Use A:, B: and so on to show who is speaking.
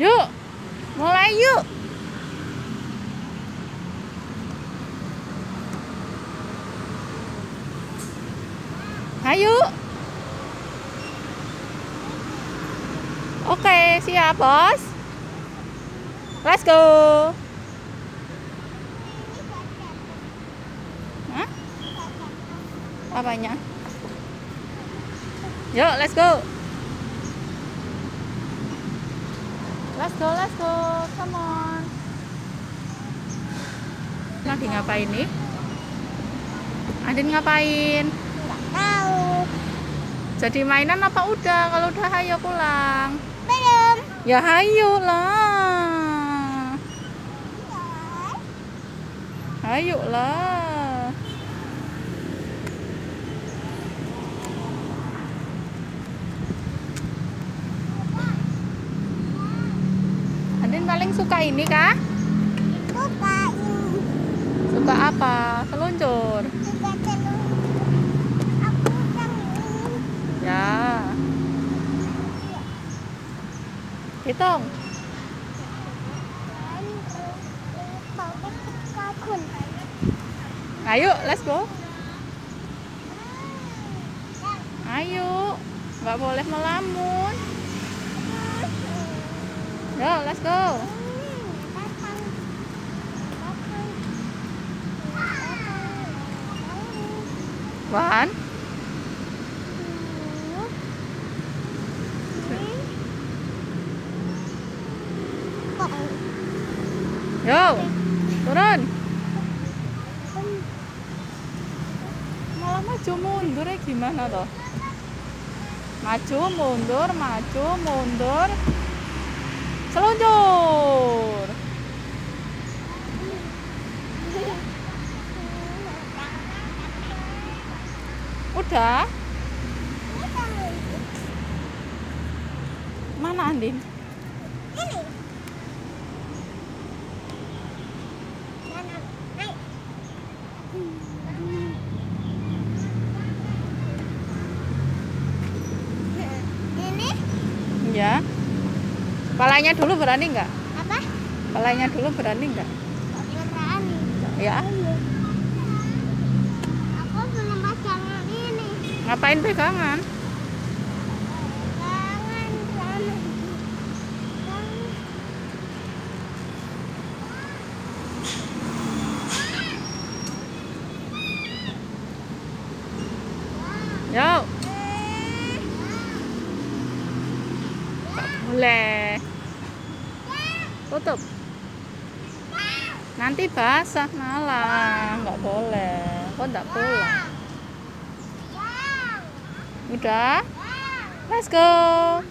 A: Yuk, mulai yuk. Ayo. Oke, siap, Bos. Let's go. Hah? Apanya? Yuk, let's go. Let's go, let's go. Come on. Lagi ngapain nih? Adin ngapain?
B: Nggak tahu.
A: Jadi mainan apa udah? Kalau udah ayo pulang.
B: Belum.
A: Ya ayo lah. Ayo lah. Paling suka ini kah?
B: Suka ini.
A: Suka apa? Seluncur.
B: Suka telur. Aku yang ini.
A: Ya. Hitung. Ayo, let's go. Ayo. Nggak boleh melamun. Yo, let's go. One. Yo. Turun. Malah maju mundur ya gimana toh? Maju mundur, maju mundur. Seluncur. Udah? Mana Andin?
B: Ini. Mana? Naik. Ini
A: Ya. Kepalanya dulu berani nggak?
B: apa?
A: Kepalanya dulu berani nggak?
B: Berani.
A: Ya.
B: Aku belum pasangan ini.
A: Ngapain pegangan? Yo. Nggak boleh. Tutup. Nanti basah malah. Nggak boleh. Kok nggak pulang? Udah? Let's go.